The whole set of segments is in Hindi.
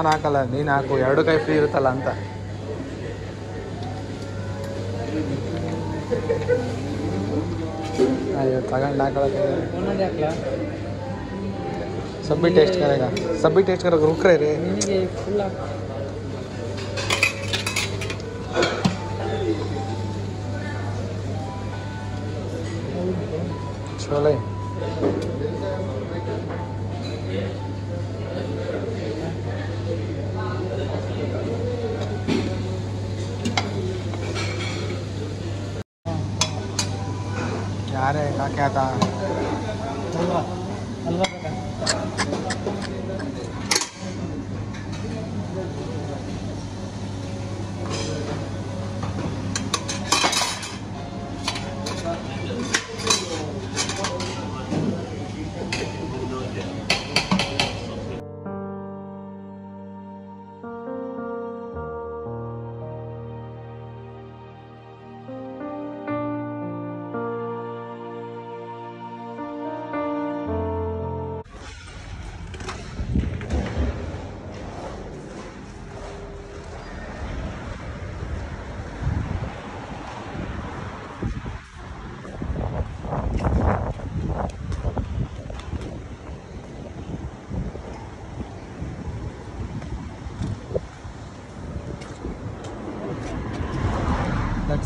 ನಾನು ಹಾಕಲ್ಲ ನೀನು ಹಾಕು ಎರಡು ಕೈ ಫ್ರೀ ಇರುತ್ತಲ್ಲ ಅಂತ. ಅಯ್ಯೋ ತಗೊಂಡು ಹಾಕ್ಲಾ ಸಬ್ಬಿ ಟೇಸ್ಟ್ ಕರೆಗ ಸಬ್ಬಿ ಟೇಸ್ಟ್ ಕರೆಗ ರುಕ್ರೆ ರೀ ನಿನಗೆ क्या रहेगा क्या था? हलवा हलवा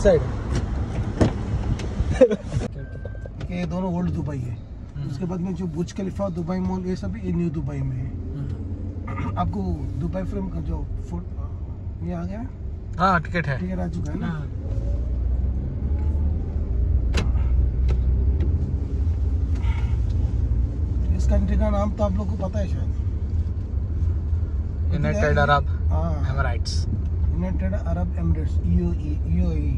साइड ये दोनों ओल्ड दुबई है। उसके बाद में जो बुर्ज खलीफा दुबई मॉल ये सब ये न्यू दुबई में है। आपको दुबई फ्रेम का जो फुट ये आ गया? हाँ टिकट है। है आ चुका है ना? इस कंट्री का नाम तो आप लोग को पता है शायद। United Arab Emirates United Arab Emirates UAE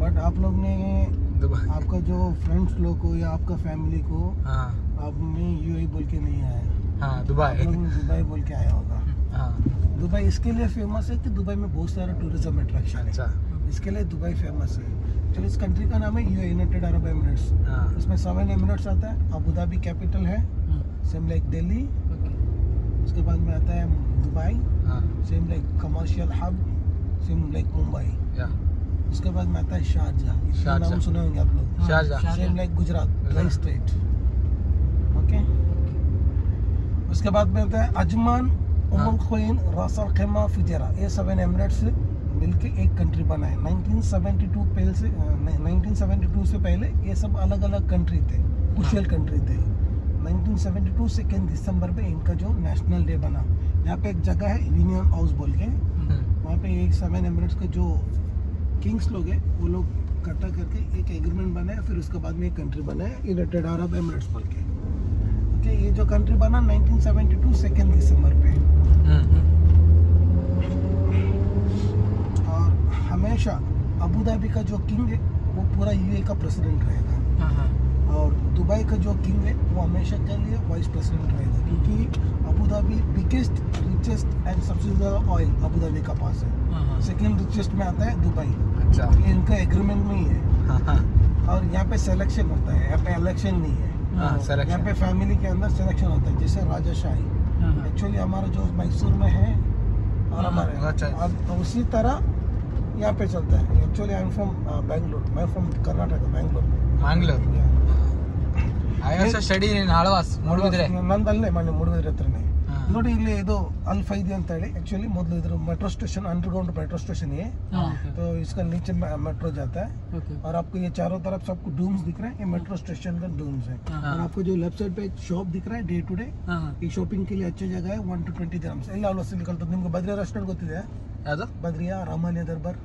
but आप लोग ने आपका जो फ्रेंड्स लोग को या आपका फैमिली को हाँ। आपने यूएई बोल के नहीं आया। हाँ दुबई। दुबई बोल के आया होगा। हाँ। दुबई इसके लिए फ़ेमस है कि दुबई में बहुत सारा टूरिज़्म अट्रैक्शन है। अच्छा। इसके लिए दुबई फ़ेमस है। चलो इस कंट्री का नाम है यू यूनाइटेड अरब एमिरेट्स हाँ। इसमें सेवन एमिरेट्स आता है। अबू धाबी कैपिटल है। सेम लाइक दिल्ली उसके बाद में आता है दुबई हाँ। Same like commercial hub same like Mumbai. उसके बाद में आता है इसका नाम सुने होंगे आप लोग। Sharjah. Same like Gujarat dry state okay उसके बाद में आता है अजमान उमल खोइन रासल खेमा फिजेरा। ये सेवन एमिरेट्स मिलके एक कंट्री बना है। 1972 पहले से 1972 से पहले ये सब अलग अलग कंट्री थे कुशल कंट्री थे। 1972 सेकेंड दिसंबर पे इनका जो नेशनल डे बना। यहाँ पे एक जगह है यूनियन हाउस बोल के। वहाँ पे एक सेवन एमरेट्स के जो किंग्स लोग हैं वो लोग इकट्ठा करके एक एग्रीमेंट बनाया फिर उसके बाद में एक कंट्री बनाया यूनाइटेड अरब एमरेट्स बोल के। ओके ये जो कंट्री बना 1972 सेकेंड दिसंबर पे। और हमेशा अबू धाबी का जो किंग है वो पूरा यूए का प्रेसिडेंट रहेगा। और दुबई का जो किंग है वो हमेशा के लिए वाइस प्रेसिडेंट रहेगा क्योंकि Abu Dhabi biggest richest and सबसे ज़्यादा ऑयल अबू धाबी का पास है। हाँ, हाँ। सेकेंड रिचेस्ट में आता है दुबई। अच्छा। इनका एग्रीमेंट में ही है। हाँ, और यहाँ पे सिलेक्शन होता है यहाँ पे इलेक्शन नहीं है। यहाँ पे फैमिली के अंदर सिलेक्शन होता है जैसे राजा शाही। एक्चुअली हमारा जो मैसूर में है अच्छा, अच्छा। और हमारे उसी तरह यहाँ पे चलता है। Actually I am from Bangalore मैं from Karnataka Bangalore Bangalore I also study in Alvas Moodbidri ನಂದಲ್ಲೇ ಮೊನ್ನೆ ಮೂಡುಬಿದ್ರೆ ಹತ್ರನೇ ಹಾ. ನೋಡಿ ಇಲ್ಲಿ ಇದು ಅಲ್ಫೈದಿ ಅಂತ ಹೇಳಿ एक्चुअली ಮೊದಲು इधर metro station underground metro station है तो इसका नीचे मेट्रो जाता है और आपको ये चारों तरफ सबको डूम्स दिख रहे हैं ये मेट्रो स्टेशन का डूम्स है हाँ। और आपको जो लेफ्ट साइड पे एक शॉप दिख रहा है डे टू डे ಈ ಶಾಪಿಂಗ್ ಗೆ अच्छी जगह है ಒನ್ ಟು ಟ್ವೆಂಟಿ ಗ್ರಾಮ್ಸ್ ಎಲ್ಲ ಆಲ್ಮೋಸ್ಟ್ ಕಲ್ತದ್ದು ನಿಮ್ಗೆ ಬದ್ರಿಯಾ ರೆಸ್ಟೋರೆಂಟ್ ಗೊತ್ತಿದೆ ಯಾವುದು ಬದ್ರಿಯಾ ರಾಮಾನ್ಯ ದರ್ಬಾರ್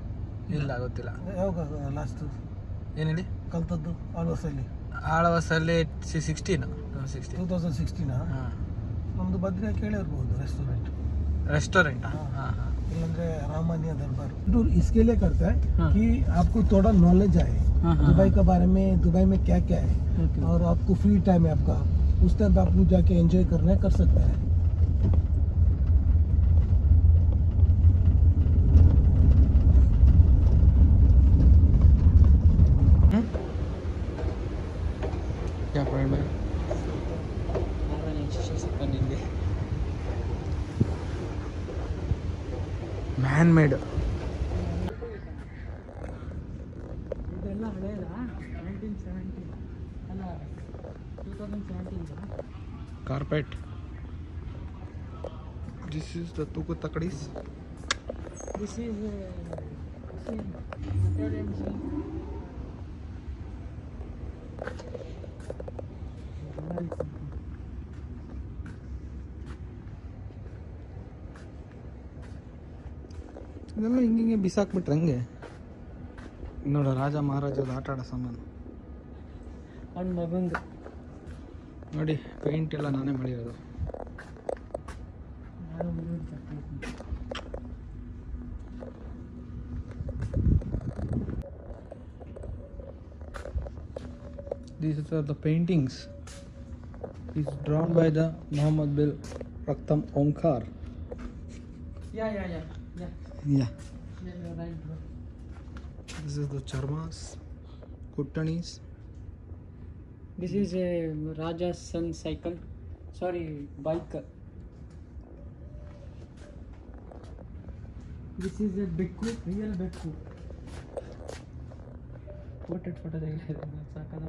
ಇಲ್ಲ ಗೊತ್ತಿಲ್ಲ ಯಾವಾಗ ಲಾಸ್ಟ್ ಏನು ಹೇಳಿ ಕಲ್ತದ್ದು ಆಲ್ಮೋಸ್ಟ್ ಅಲ್ಲಿ ಆಳ್ವಾಸಲ್ಲಿ sixteen sixteen two thousand sixteen ಹಾಂ ನಮ್ದು ಬದ್ರಿಯಾ ಕೇಳಿರ್ಬೋದು ರೆಸ್ಟೋರೆಂಟ್ ರೆಸ್ಟೋರೆಂಟ್ हाँ। ಹಾಂ ಹಾಂ इलांद्रे रामान्य दरबार टूर इसके लिए करता है हाँ। कि आपको थोड़ा नॉलेज आए हाँ, हाँ, दुबई के बारे में दुबई में क्या क्या है और आपको फ्री टाइम है आपका उस टाइम पे आप जाके एंजॉय करना है कर सकते हैं seventeen carpet this is the ತೂಕು ತಕಡೀಸ್ ದಿಸ್ ಈಸ್ ಹಿಂಗೆ ಹಿಂಗೆ ಬಿಸಾಕ್ಬಿಟ್ರೆ ಹಂಗೆ ನೋಡ ರಾಜ ಮಹಾರಾಜದ ಆಟ ಆಡೋ ಸಾಮಾನು ಅವ್ನ ಮಗಂದು ನೋಡಿ ಪೇಂಟ್ ಎಲ್ಲ ನಾನೇ ಮಾಡಿರೋದು ನಾನು ಮಗಂದು ತಗೊಂಡಿದ್ದೀನಿ. These are the paintings. It's drawn by the Muhammad Bil Raktam Omkar. Yeah, yeah, yeah, yeah. Yeah. Yeah, you're right, bro. This is the charmas, kuttanis. This is a Raja's son cycle. Sorry, bike. This is a Bekku, real Bekku. Portrait photo ತೆಗಿಲಿದೆ ಸಾಕಾದ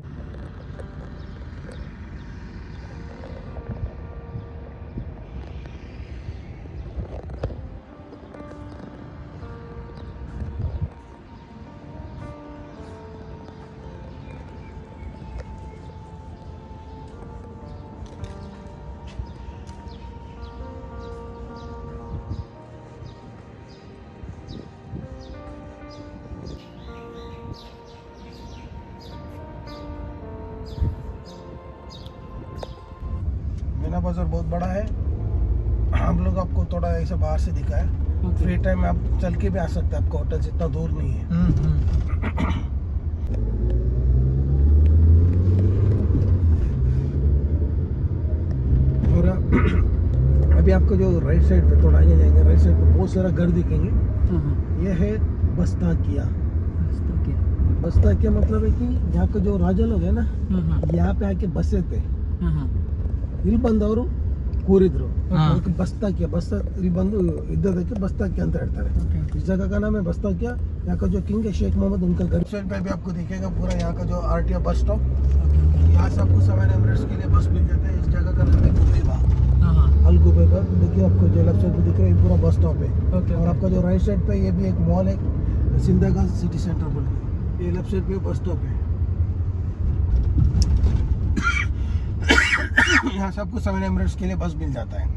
Meena बाज़ार बहुत बड़ा है। हम लोग आपको थोड़ा ऐसे बाहर से दिखा है फ्री टाइम में आप चल के भी आ सकते हैं आपका होटल से इतना दूर नहीं है। और अभी आपको जो राइट साइड पे थोड़ा आगे जाएँगे राइट साइड पे बहुत सारा घर दिखेंगे। ये है बस्ता किया बस्ता किया मतलब है कि यहाँ के जो राजा लोग है ना यहाँ पे आके बसे थे। ಇಲ್ಲಿ ಬಂದವರು ಕೂರಿದ್ರು ಹಾ. ಅದಕ್ಕೆ ಬಸ್ತಾಕಿಯ ಬಸ್ ಇಲ್ಲಿ ಬಂದು ಇದ್ದದಕ್ಕೆ ಬಸ್ತಾಕಿಯ ಅಂತ ಹೇಳ್ತಾರೆ इस जगह का नाम है बस्ताकिया यहाँ का जो किंग है शेख मोहम्मद उनका घर साइड पे भी आपको दिखेगा पूरा यहाँ का जो आर बस स्टॉप यहाँ से आपको सेवन एमरेट्स के लिए बस मिल जाता है इस जगह का नाम है गुबेबा अल गुबेबा देखिए आपको जो लेफ्ट साइड पे दिख रहा है ये पूरा बस स्टॉप है ओके और आपका जो राइट साइड पे ये भी एक मॉल है सिंधागा सिटी सेंटर बोल के ये लेफ्ट साइड पे बस स्टॉप है यहाँ से आपको सेवन एमरेट्स के लिए बस मिल जाता है।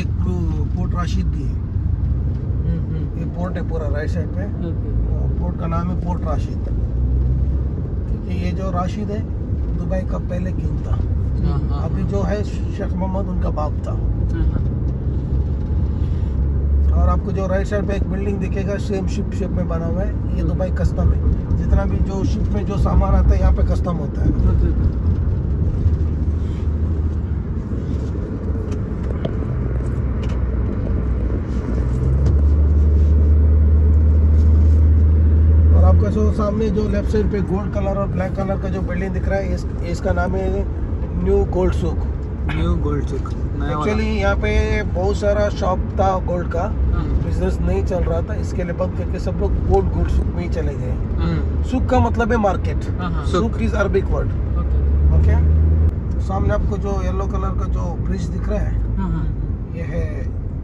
एक पोर्ट राशिद भी है। ये पोर्ट है पूरा राइट साइड पे। पोर्ट का नाम है पोर्ट राशिद। क्योंकि ये जो राशिद है दुबई का पहले किंग था। अभी जो है शेख मोहम्मद उनका बाप था। और आपको जो राइट साइड पे एक बिल्डिंग दिखेगा सेम शिप शेप में बना हुआ है। ये दुबई कस्टम है। जितना भी जो शिप में जो सामान आता है यहाँ पे कस्टम होता है। और आपका जो सामने जो लेफ़्ट साइड पे गोल्ड कलर और ब्लैक कलर का जो बिल्डिंग दिख रहा है इस, इसका नाम है new gold souk new gold souk actually यहाँ पे बहुत सारा शॉप था गोल्ड का। बिज़नेस नहीं चल रहा था इसके लिए बंद करके सब लोग गोल्ड गोल्ड सुक में ही चले गए। हम्म, सुक का मतलब है मार्केट। सुक इज़ अरबिक वर्ड ओके सामने आपको जो येलो कलर का जो ब्रिज दिख रहा है ये है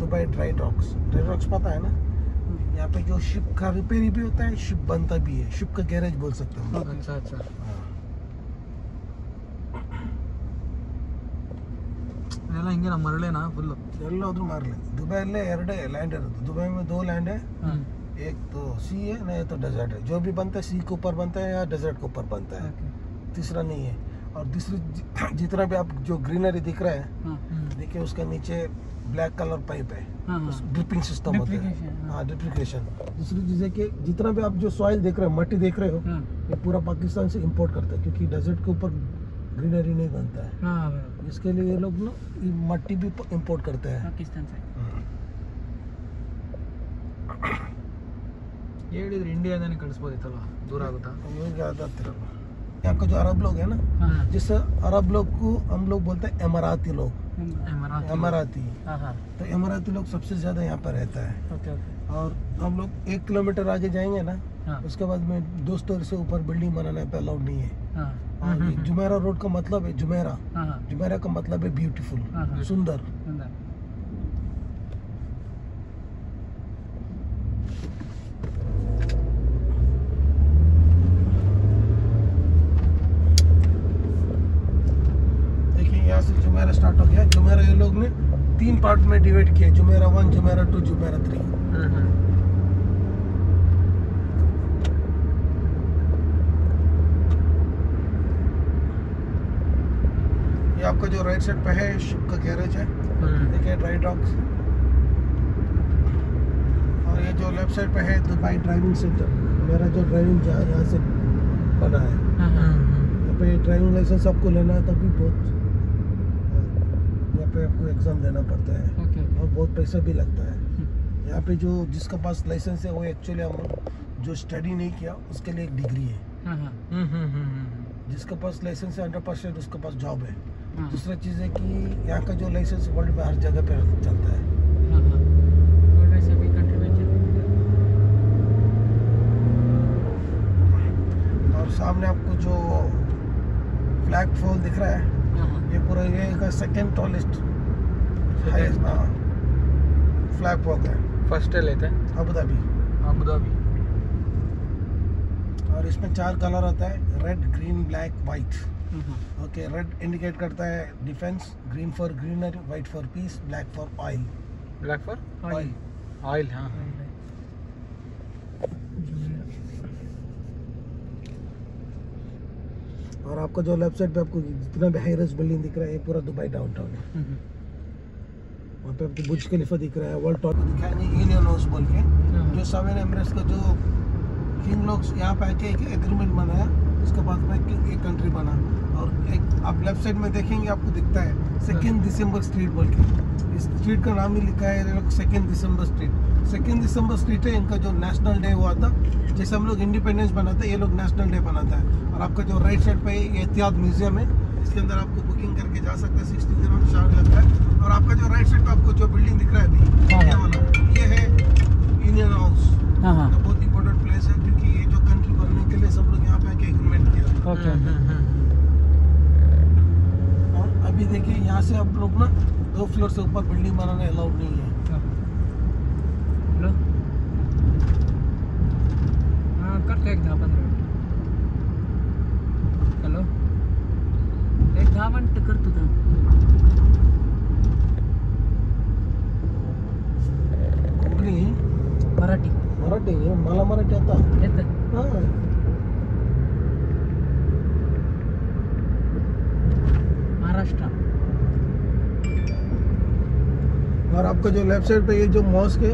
Dubai dry docks dry docks पता है ना? यहाँ पे जो शिप का रिपेयरी भी होता है शिप बनता भी है। शिप का गैरेज बोल सकते हो। अच्छा अच्छा। ಇದೆಲ್ಲ ಹಿಂಗೆ ನಮ್ಮ ಮರಳೇನಾ ಫುಲ್ಲು ಎಲ್ಲಾದ್ರೂ ಮಾರಲಿ ದುಬೈಯಲ್ಲೇ ಎರಡೇ ಲ್ಯಾಂಡ್ ಇರುತ್ತೆ दुबई में दो लैंड है एक तो सी है नहीं तो डेजर्ट है जो भी बनता है सी के ऊपर बनता है या डेजर्ट के ऊपर बनता है तीसरा नहीं है और दूसरी जि- जितना भी आप जो ग्रीनरी दिख रहा है देखिए उसके नीचे ब्लैक कलर पाइप है ड्रिपिंग सिस्टम होता है Duplication, हाँ ड्रिपिकेशन दूसरी चीज़ है कि जितना भी आप जो सॉइल देख रहे हो मट्टी देख रहे हो ये पूरा पाकिस्तान से इंपोर्ट करता है क्योंकि डेजर्ट के ऊपर ग्रीनरी नहीं बनता है इसके लिए ये लोग ना ये मट्टी भी इंपोर्ट करते हैं ಪಾಕಿಸ್ತಾನ ಸೈಡ್ ಹೇಳಿದ್ರೆ ಇಂಡಿಯಾದಾನೆ ಕಳಿಸ್ಬೋದಿತ್ತಲ್ವ ದೂರ ಆಗುತ್ತಾ ನಮ್ಗೆ ಯಾವ್ದು ಹತ್ತಿರಲ್ಲ यहाँ का जो अरब लोग है ना हाँ जिस अरब लोग को हम लोग बोलते हैं अमराती लोग हाँ अमराती हाँ हाँ तो अमराती लोग सबसे ज्यादा यहाँ पर रहता है ओके ओके और हम लोग एक किलोमीटर आगे जाएंगे ना हाँ उसके बाद में दो स्टोर से ऊपर बिल्डिंग बनाने पे अलाउड नहीं है हाँ और ये जुमेरा रोड का मतलब है जुमेरा। हाँ हाँ। जुमेरा का मतलब है ब्यूटीफुल हाँ, हाँ। सुंदर। सुंदर। यहाँ से जुमेरा स्टार्ट हो गया। जुमेरा ये लोग ने तीन पार्ट में डिवाइड किया Jumeirah one Jumeirah two Jumeirah three आपका जो राइट साइड पे है शिप का गैरेज है देखिए ड्राई डॉक्स और ये जो लेफ़्ट साइड पे है दुबई ड्राइविंग सेंटर मेरा जो ड्राइविंग जहाँ यहाँ से बना है। हाँ हाँ यहाँ पे ड्राइविंग लाइसेंस आपको लेना है तभी बहुत यहाँ पे आपको एग्ज़ाम देना पड़ता है। और बहुत पैसा भी लगता है। यहाँ पे जो जिसका पास लाइसेंस है वो एक्चुअली हम जो स्टडी नहीं किया उसके लिए एक डिग्री है। हाँ हाँ। जिसके पास लाइसेंस है हंड्रेड परसेंट उसके पास जॉब है हाँ। दूसरा चीज़ है कि यहाँ का जो लाइसेंस वर्ल्ड में हर जगह पे चलता है। हाँ हाँ। और सामने आपको जो फ्लैग फॉल दिख रहा है हाँ हाँ। ये पूरा ये का सेकेंड टॉलेस्ट फ्लैग फॉल है फ़र्स्ट लेते हैं। अबू धाबी अबू धाबी और इसमें चार कलर होता है रेड ग्रीन ब्लैक वाइट हाँ हाँ ओके रेड इंडिकेट करता है defence green for greenery white for peace black for oil black for oil oil हाँ। और आपका जो लेफ़्ट साइड पे आपको जितना भी हाईरेस बिल्डिंग दिख रहा है ये पूरा दुबई डाउनटाउन है। वहाँ पे आपको बुर्ज खलीफा दिख रहा है वर्ल्ड टॉप दिखाएँगे इंडियन हाउस बोल के। जो सेवन एमरेट्स का जो किंग लोग यहाँ पे आके एक एग्रीमेंट बनाया। उसके बाद में कि- एक कंट्री बना। और एक आप लेफ़्ट साइड में देखेंगे आपको दिखता है सेकेंड दिसंबर स्ट्रीट बोल के। इस स्ट्रीट का नाम ही लिखा है second December street second December street है इनका जो नेशनल डे हुआ था जैसे हम लोग इंडिपेंडेंस बनाते हैं ये लोग नेशनल डे बनाता है। और आपका जो राइट साइड पे एहतियात म्यूज़ियम है इसके अंदर आपको बुकिंग करके जा सकते हैं सिक्सटी दिनों चार्ज लगता है और आपका जो राइट साइड पे आपको जो बिल्डिंग दिख रहा है अभी हाँ, ये हाँ। वाला ये है इंडियन हाउस हाँ हाँ तो बहुत इंपॉर्टेंट प्लेस है क्योंकि ये जो कंट्री बनने के लिए सब लोग यहाँ पे आके एग्रीमेंट किया ओके और अभी देखिए यहाँ से आप लोग ना दो फ्लोर से ऊपर बिल्डिंग बनाने अलाउड नहीं है। हेलो हाँ एक दहा पंधरा मिनिट हॅलो। एक दहा मिनिट करतो मराठी। मराठी मला मराठी आता. येतं? हाँ। महाराष्ट्र और आपका जो लेफ़्ट साइड पे ये जो मॉस्क है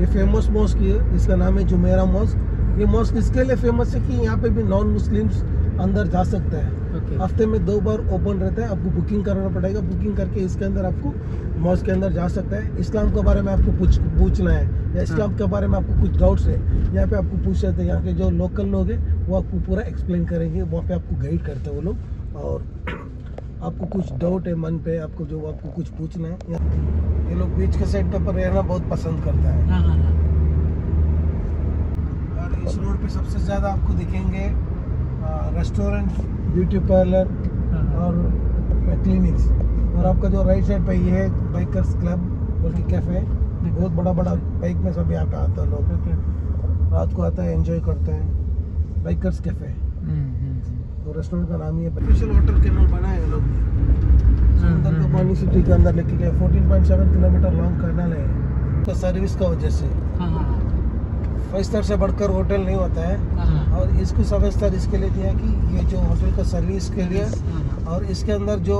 ये फ़ेमस मॉस्क है इसका नाम है जुमेरा मॉस्क ये मॉस्क इसके लिए फ़ेमस है कि यहाँ पे भी नॉन मुस्लिम्स अंदर जा सकते हैं? ओके हफ़्ते में दो बार ओपन रहता है आपको बुकिंग करना पड़ेगा। बुकिंग करके इसके अंदर आपको मॉस्क के अंदर जा सकता है। इस्लाम के बारे में आपको पूछ पूछना है या इस्लाम हाँ। के बारे में आपको कुछ डाउट्स है यहाँ पे आपको पूछ सकते हैं। यहाँ के जो लोकल लोग हैं वो आपको पूरा एक्सप्लेन करेंगे वहाँ पे आपको गाइड करते हैं वो लोग। और आपको कुछ डाउट है मन पे आपको जो आपको कुछ पूछना है ये लोग बीच के साइड पर रहना बहुत पसंद करता है। हाँ हाँ हाँ। और इस रोड पे सबसे ज़्यादा आपको दिखेंगे रेस्टोरेंट ब्यूटी पार्लर और क्लिनिक्स और आपका जो राइट साइड पे ये है बाइकर्स क्लब बोल के कैफ़े बहुत बड़ा बड़ा बाइक में सब यहाँ पे आता है लोग रात को आता है एंजॉय करते हैं। बाइकर्स कैफ़े तो रेस्टोरेंट का नाम ही है। स्पेशल वाटर कैनल बनाया है लोग। ने। समंदर का पानी सिटी के अंदर लेके गए। 14.7 किलोमीटर लॉन्ग कैनल है। तो सर्विस का वजह से। हाँ हाँ फाइव स्टार से बढ़कर होटल नहीं होता है। हाँ हाँ। और इसको सेवन स्टार इसके लिए दिया कि ये जो होटल का सर्विस के लिए हाँ और इसके अंदर जो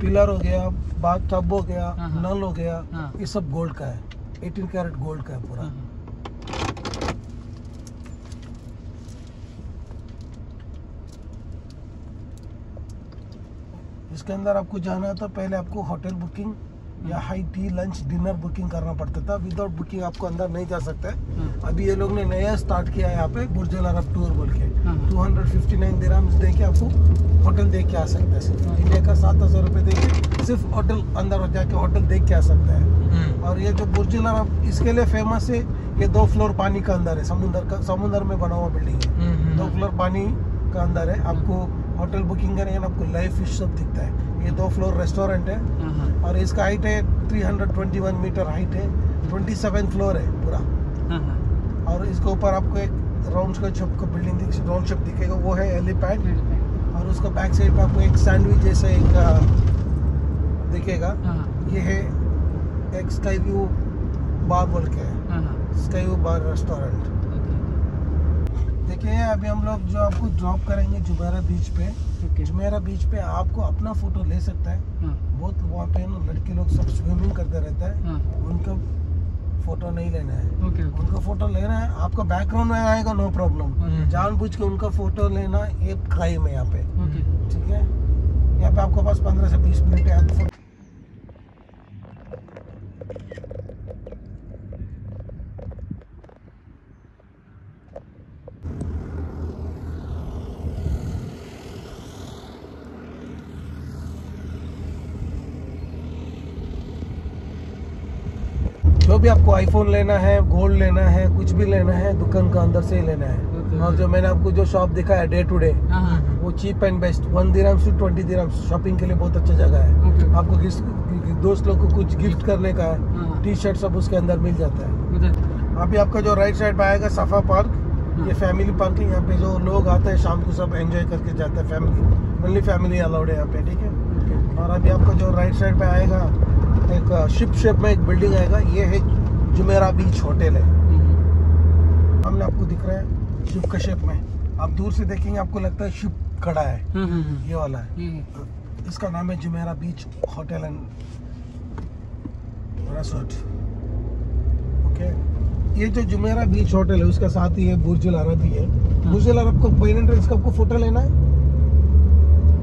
पिलर हो गया बाथ टब हो गया हाँ, हाँ। नल हो गया हाँ। ये सब गोल्ड का है। 18 कैरेट गोल्ड का है पूरा हाँ इसके अंदर आपको जाना है तो पहले आपको होटल बुकिंग या high tea lunch dinner booking करना पड़ता था। विदाउट बुकिंग आपको अंदर नहीं जा सकते हाँ। अभी ये लोग ने नया स्टार्ट किया है यहाँ पे बुर्ज अल अरब टूर बोल के। हाँ हाँ 259 दिरहम्स दे के आपको होटल देख के आ सकते हैं। इंडिया का सात हज़ार रुपये दे के सिर्फ़ होटल अंदर जाके होटल देख के आ सकते हैं। और ये जो बुर्ज अल अरब इसके लिए फ़ेमस है ये दो फ्लोर पानी का अंदर है। समुंदर का समुंदर में बना हुआ बिल्डिंग है। दो फ्लोर पानी का अंदर है। आपको होटल बुकिंग करेंगे ना आपको लाइव फ़िश सब दिखता है। ये दो फ्लोर रेस्टोरेंट है। हाँ हाँ। और इसका हाइट है 321 मीटर हाइट है। 27 फ्लोर है पूरा। हाँ और इसके ऊपर आपको एक राउंड का छप का बिल्डिंग दिख राउंड छप दिखेगा वो है एलिपैड और उसका बैक साइड पे आपको एक सैंडविच जैसा एक दिखेगा। ये है एक स्काई व्यू बार बोल के। स्काई व्यू बार रेस्टोरेंट देखिए अभी हम लोग जो आपको ड्रॉप करेंगे जुमेरा बीच पे ओके जुमेरा बीच पे आपको अपना फ़ोटो ले सकता है। हाँ। बहुत वहाँ पे ना लड़के लोग सब स्विमिंग करते रहते हैं। हाँ। उनका फ़ोटो नहीं लेना है। ओके ओके उनका फ़ोटो लेना है आपका बैकग्राउंड में आएगा नो प्रॉब्लम हम्म। जानबूझ के उनका फ़ोटो लेना एक क्राइम है यहाँ पे। ठीक है? यहाँ पे आपके पास पंद्रह से बीस मिनट है आप फ़ोटो जो भी आपको आईफोन लेना है गोल्ड लेना है कुछ भी लेना है दुकान का अंदर से ही लेना है. और जो मैंने आपको जो शॉप दिखाया डे टू डे हाँ हाँ वो cheap and best one dirhams to twenty dirhams shopping के लिए बहुत अच्छा जगह है। आपको दोस्त लोग को कुछ गिफ्ट करने का है हाँ टी शर्ट सब उसके अंदर मिल जाता है। अभी आपका जो राइट साइड पे आएगा सफ़ा पार्क ये फैमिली पार्क है यहाँ पे जो लोग आते हैं शाम को सब एंजॉय करके जाते हैं फैमिली ओनली फैमिली अलाउड है यहाँ पे ठीक है? और अभी आपका जो राइट साइड पे आएगा एक शिप शेप में एक बिल्डिंग आएगा ये है जुमेरा बीच होटल है हम्म, हमने आपको दिख रहा है शिप का शेप में। आप दूर से देखेंगे आपको लगता है शिप खड़ा है। हाँ हाँ हाँ ये वाला है। इसका नाम है Jumeirah beach hotel and resort. Okay? ये जो जुमेरा बीच होटल है उसका साथ ही है बुर्ज अल अरब भी है। बुर्ज अल अरब को मेन एंट्रेंस का आपको फ़ोटो लेना है?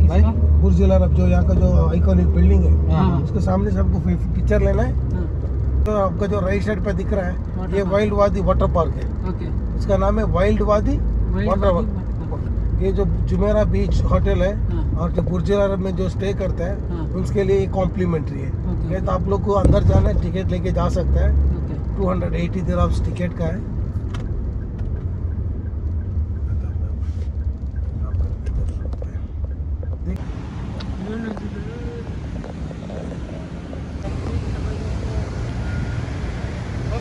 भाई किसका? बुर्ज अल अरब जो यहाँ का जो आइकॉनिक बिल्डिंग है हाँ। उसके सामने से आपको पिक्चर लेना है हाँ। तो आपका जो राइट साइड पे दिख रहा है ये वाइल्ड वादी वाटर पार्क है। ओके इसका नाम है वाइल्ड वादी वाटर पार्क ये जो जुमेरा बीच होटल है हाँ. और जो बुर्ज अल अरब में जो स्टे करता है हाँ. उसके लिए कॉम्प्लीमेंट्री है। ये तो आप लोग को अंदर जाना है टिकट लेके जा सकते हैं। ओके 280 दिरहम्स टिकट का है।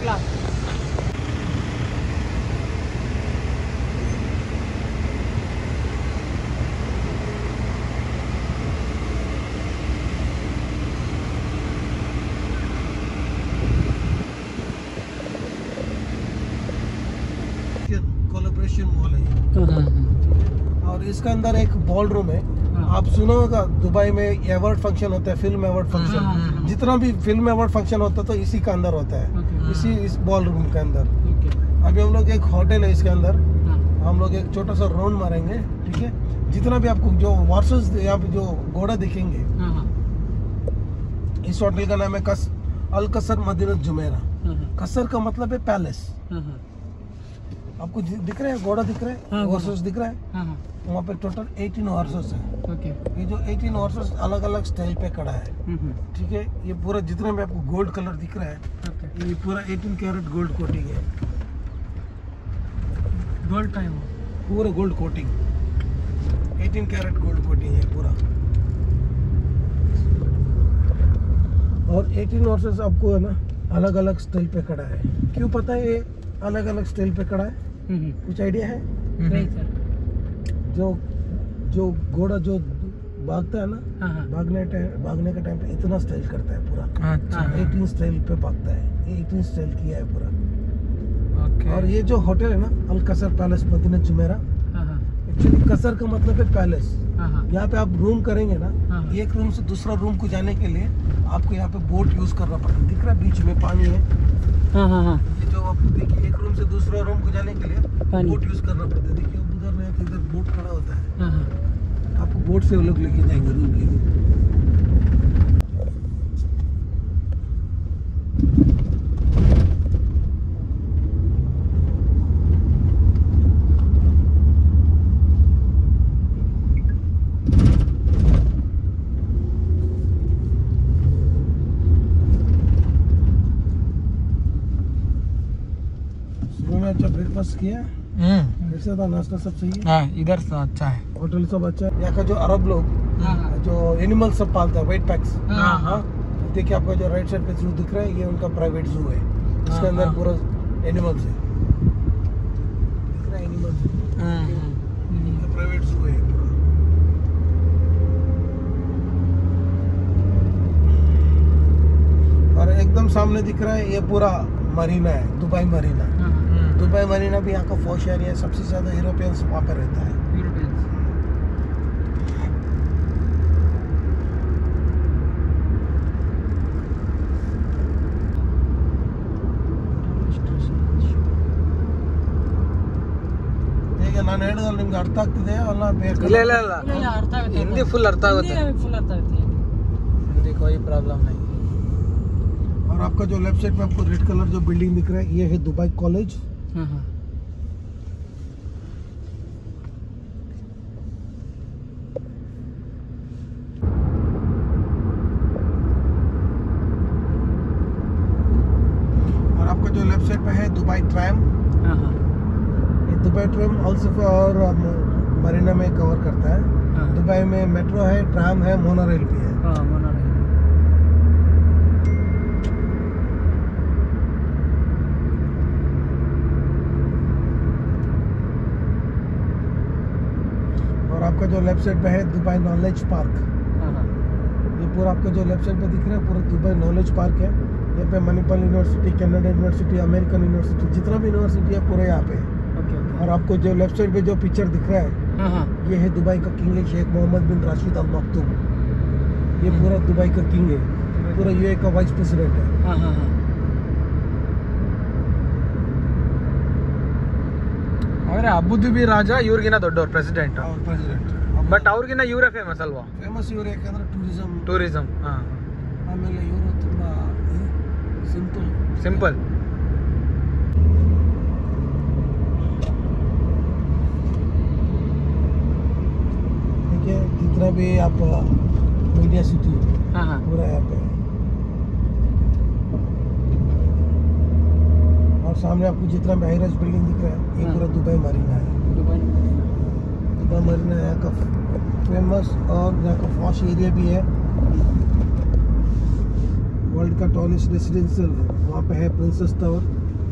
देख होगला कोलेब्रेशन मॉल है ये। हाँ हाँ हाँ और इसका अंदर एक बॉल रूम है हाँ। आप सुनो होगा दुबई में अवार्ड फ़ंक्शन होता है फ़िल्म अवार्ड हाँ, हाँ, फ़ंक्शन हाँ। जितना भी फ़िल्म अवार्ड फ़ंक्शन होता है तो इसी का अंदर होता है ओके इसी इस बॉल रूम के अंदर। अभी हम लोग एक होटल है इसके अंदर। हाँ। हम लोग एक छोटा सा राउंड मारेंगे ठीक है? जितना भी आपको जो वर्सेस यहाँ पे जो घोड़ा दिखेंगे। हाँ हाँ। इस होटल का नाम है कस अल कसर मदीनत जुमेरा। हाँ हाँ। कसर का मतलब है पैलेस हाँ हाँ। आपको दिख रहा है? घोड़ा दिख रहा है? हाँ, हॉर्सेस दिख रहा है? हाँ हाँ। वहाँ पे टोटल 18 हॉर्सेस है। ये जो 18 हॉर्सेस अलग अलग स्टाइल पे खड़ा है। हम्म हम्म। ठीक है? ये पूरा जितने में आपको गोल्ड कलर दिख रहा है ये पूरा 18 कैरेट गोल्ड कोटिंग है। गोल्ड है पूरा gold coating 18 carat gold coating है पूरा। और 18 हॉर्सेस आपको है ना अलग अलग स्टाइल पे खड़ा है। क्यों पता है ये अलग अलग स्टाइल पे खड़ा है? हम्म हम्म। कुछ आइडिया है? नहीं सर जो जो घोड़ा जो भागता है ना हाँ हाँ। भागने टाइम भागने के टाइम पे इतना स्टाइल करता है पूरा। अच्छा। 18 स्टाइल पे भागता है। 18 स्टाइल किया है पूरा। और ये जो होटल है ना अल कसर पैलेस मदीना जुमेरा हाँ हाँ। एक्चुअली कसर का मतलब है पैलेस हाँ हाँ। यहाँ पे आप रूम करेंगे ना हाँ। एक रूम से दूसरा रूम को जाने के लिए आपको यहाँ पे बोट यूज़ करना पड़ता है। दिख रहा है बीच में पानी है। हाँ हाँ हाँ। ये जो आपको देखिए एक रूम से दूसरा रूम को जाने के लिए बोट यूज़ करना पड़ता है। देखिए उधर है, इधर बोट खड़ा होता है। हाँ हाँ। आपको बोट से वो लोग लेके जाएँगे रूम के लिए। सुबह अच्छा ब्रेकफास्ट किया? हम्म कैसा था नाश्ता सब सही है? हाँ इधर से अच्छा है। होटल सब अच्छा है? यहाँ का जो अरब लोग हाँ। हाँ जो एनिमल सब पालते हैं वेट पैक्स हाँ, हाँ देखिए आपका जो राइट साइड पे जू दिख रहा है ये उनका प्राइवेट जू है। इसके हाँ, अंदर हाँ। पूरा एनिमल्स है। है प्राइवेट जू है और एकदम सामने दिख रहा है ये पूरा मरीना है दुबई मरीना हाँ हाँ दुबई मरीना भी यहाँ का फॉश एरिया है सबसे ज्यादा यूरोपियंस वहाँ पे रहता है यूरोपियंस ಈಗ ನಾನು ಹೇಳಿದ್ರೆ ನಿಮ್ಗೆ ಅರ್ಥ ಆಗ್ತಿದೆ ಅಲ್ಲ ಬೇಕು ಇಲ್ಲ ಇಲ್ಲ ಇಲ್ಲ ಇಲ್ಲ, ಇಲ್ಲ, ಅರ್ಥ ಆಗುತ್ತೆ ಹಿಂದಿ ಫುಲ್ ಅರ್ಥ ಆಗುತ್ತೆ ಫುಲ್ ಅರ್ಥ ಆಗುತ್ತೆ हिंदी कोई प्रॉब्लम नहीं और आपका जो लेफ्ट साइड में आपको रेड कलर जो बिल्डिंग दिख रहा है ये है दुबई कॉलेज हाँ हाँ और आपका जो लेफ़्ट साइड पे है दुबई ट्रैम हाँ हाँ ये दुबई ट्रैम ऑल्सो और मरीना में कवर करता है। हाँ। दुबई में मेट्रो है ट्राम है मोनोरेल भी है। हाँ मोनोरेल और आपका जो लेफ़्ट साइड पे है दुबई नॉलेज पार्क हाँ हाँ। ये पूरा आपका जो लेफ़्ट साइड पे दिख रहा है पूरा दुबई नॉलेज पार्क है। यहाँ पे Manipal university Canada university American university जितना भी यूनिवर्सिटी है पूरे यहाँ पे है। और आपको जो लेफ़्ट साइड पे जो पिक्चर दिख रहा है हाँ हाँ। ये है दुबई का किंग है शेख मोहम्मद बिन राशिद अल मखतूम ये पूरा दुबई का किंग है। पूरा यूए का वाइस प्रेसिडेंट है। हाँ हाँ हाँ ಅವರೇ ಅಬುದುಬಿ ರಾಜ ಇವ್ರಿಗಿನ ದೊಡ್ಡವ್ರು ಪ್ರೆಸಿಡೆಂಟ್ और प्रेसिडेंट ಬಟ್ ಅವ್ರಿಗಿನ ಇವರೇ ಫೇಮಸ್ ಅಲ್ವಾ ಫೇಮಸ್ ಇವರು ಯಾಕಂದ್ರೆ ಟೂರಿಸಂ ಟೂರಿಸಂ ಹಾಂ ಆಮೇಲೆ ಇವರು ತುಂಬಾ ಸಿಂಪಲ್ ಸಿಂಪಲ್ ठीक है जितना भी आप मीडिया सिटी हाँ हाँ पूरा यहाँ पे और सामने आपको जितना भी हाईराइज बिल्डिंग दिख रहा है ये हाँ। पूरा दुबई मरीना है। दुबई दुबई मरीना यहाँ का फ़ेमस और यहाँ का फॉश एरिया भी है। वर्ल्ड का टॉलेस्ट रेसिडेंशियल वहाँ पे है प्रिंसेस टावर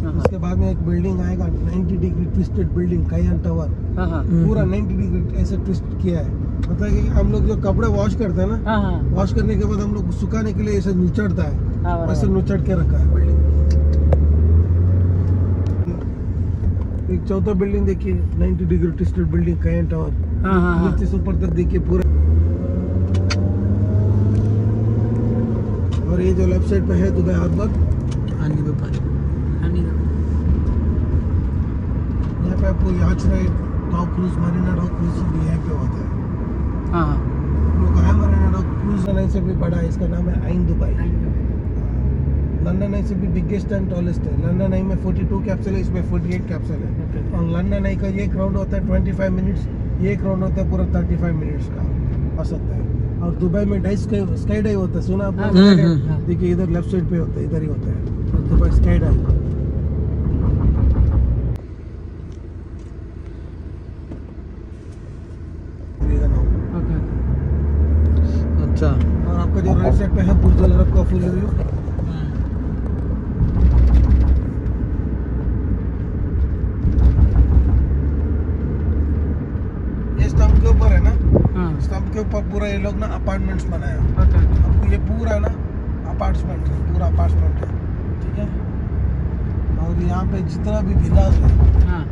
हाँ उसके बाद में एक बिल्डिंग आएगा 90 degree twisted building Cayan tower हाँ हाँ। पूरा 90 डिग्री ऐसे ट्विस्ट किया है। मतलब कि हम लोग जो कपड़े वॉश करते हैं ना हाँ हाँ। वॉश करने के बाद हम लोग सुखाने के लिए ऐसे नुचड़ता है। हाँ वैसे नुचड़ के रखा है। बिल्डिंग एक चौथा बिल्डिंग देखिए 90 degree twisted building Cayan tower हाँ हाँ ऊपर तक देखिए पूरा और ये जो लेफ़्ट साइड पे है तो गया आगबाग हानी व्यापारी यहाँ पे आपको यहाँ ride top cruise Marina dock cruise भी यहाँ पे होता है हाँ हाँ लोग है मरीना डॉक क्रूज से भी बड़ा है इसका नाम है आइन दुबई लंदन आई से भी बिगेस्ट एंड टॉलेस्ट है। लंदन आई में 42 कैप्सूल है इसमें 48 कैप्सूल है। ओके और लंदन आई का ये एक राउंड होता है 25 मिनट्स ये एक राउंड होता है पूरा 35 मिनट्स का। हो सकता है। और दुबई में डाई स्काई डाई होता है सुना हाँ, आपने हम्म, हाँ। देखिए इधर लेफ़्ट साइड पे होता है इधर ही होता है। दुबई स्काई ओके अच्छा। और आपका जो राइट साइड पे है बुर्ज अल अरब का फुल व्यू ये स्तंभ के ऊपर है ना हाँ स्तंभ के ऊपर पूरा ये लोग ना अपार्टमेंट्स बनाया आपको ये पूरा ना अपार्टमेंट है पूरा अपार्टमेंट है। ठीक है? और यहाँ पे जितना भी विलास है हाँ।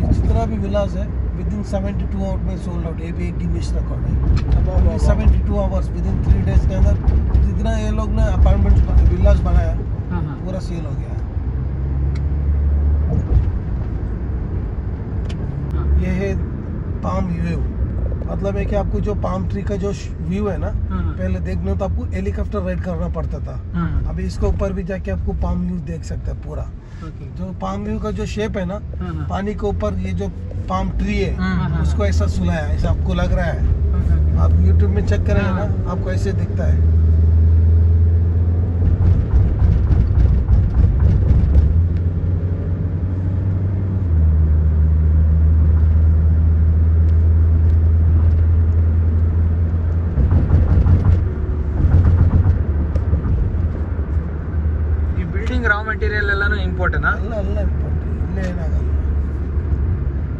ये जितना भी विलास है within seventy two hour में सोल्ड आउट ये भी एक गिनीज रिकॉर्ड है। Seventy two hours within three days के अंदर जितना ये लोग ने अपार्टमेंट्स विलास बनाया हाँ पूरा सेल हो गया हाँ। ये है पाम व्यू मतलब है कि आपको जो पाम ट्री का जो व्यू है ना हाँ। पहले देखने तो आपको हेलीकॉप्टर राइड करना पड़ता था। हाँ। अभी इसके ऊपर भी जाके आपको पाम व्यू देख सकते हैं पूरा। जो पाम व्यू का जो शेप है ना हाँ पानी के ऊपर ये जो पाम ट्री है उसको ऐसा सुलाया ऐसा आपको लग रहा है। आप यूट्यूब में चेक करेंगे। ना आपको ऐसे दिखता है। ಮೆಟೀರಿಯಲ್ ಎಲ್ಲಾನು ಇಂಪೋರ್ಟೇನಾ अल्लाह अल्लाह इम्पोर्टेंट इल्ले ಏನಾಗಲ್ಲ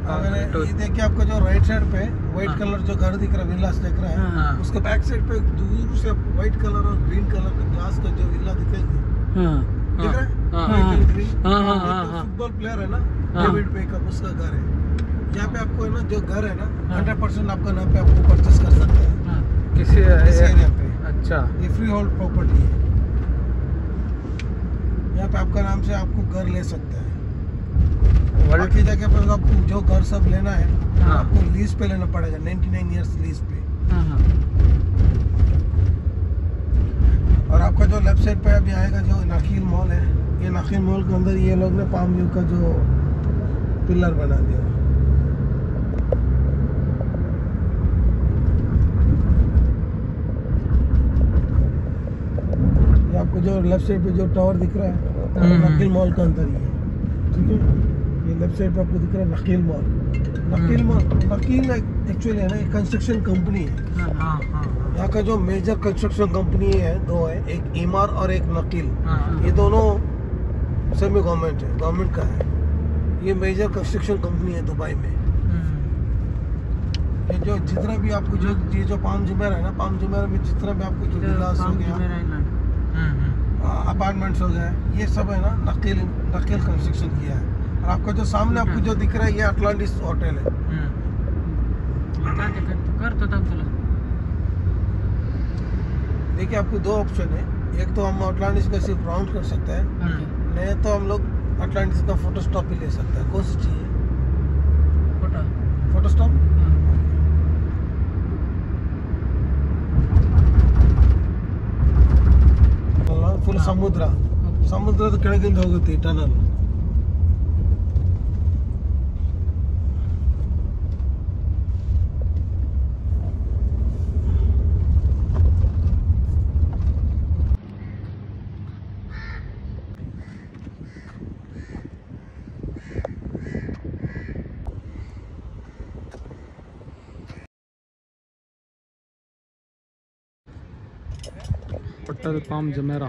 आगे तो- ये देखिए आपको जो राइट साइड पे व्हाइट हाँ। कलर जो घर दिख रहा है विलास दिख रहा है हाँ। उसके बैक साइड पे दूर से व्हाइट कलर और ग्रीन कलर का ग्लास का जो विला दिखेगी हाँ दिख रहा है हाँ। White and green? हाँ, हाँ, ये हाँ, तो हाँ। फुटबॉल प्लेयर है ना हाँ। डेविड बेकअप उसका घर है यहाँ पे आपको है ना जो घर है ना हाँ। हंड्रेड परसेंट आपका नाम पे आपको परचेस कर सकते हैं हाँ किसी इस एरिया पे अच्छा ये फ्री होल्ड प्रॉपर्टी है यहाँ तो आपका नाम से आपको घर ले सकते हैं। बाकी जगह पर आपको जो घर सब लेना है हाँ। आपको लीज पे लेना पड़ेगा 99 इयर्स लीज पे। हाँ हाँ। और आपका जो लेफ़्ट साइड पे अभी आएगा जो नकील मॉल है ये नकील मॉल के अंदर ये लोग ने पाम व्यू का जो पिलर बना दिया। जो लेफ़्ट साइड पे जो टावर दिख रहा है हम्म। नकील मॉल के अंदर ही है। ठीक है? ये लेफ़्ट साइड पे आपको दिख रहा है Nakheel mall Nakheel mall Nakheel actually है ना एक कंस्ट्रक्शन कंपनी है। हाँ हाँ हाँ यहाँ का जो मेजर कंस्ट्रक्शन कंपनी है दो है एक ईमार और एक नकील ये दोनों सेमी गवर्नमेंट है गवर्नमेंट का है। ये मेजर कंस्ट्रक्शन कंपनी है दुबई में। ये जो जितना भी आपको जो ये जो पाम जुमेरा है ना पाम जुमेरा में जितना भी आपको जो विलास हो गया। अपार्टमेंट्स हो गए ये सब है ना नकील नकील कंस्ट्रक्शन किया है। और आपका जो सामने आपको जो दिख रहा है ये अटलांटिस होटल है। करतो थांब तुला देखिए आपको दो ऑप्शन है। एक तो हम अटलांटिस का सिर्फ़ राउंड कर सकते हैं नहीं तो हम लोग अटलांटिस का फ़ोटो स्टॉप भी ले सकते हैं। कौन सी चाहिए फ़ोटो फ़ोटो स्टॉप ಫುಲ್ ಸಮುದ್ರ ಸಮುದ್ರದ ಕೆಳಗಿಂದ ಹೋಗುತ್ತೆ ಈ ಟನಲ್ पट्टा पाम जमेरा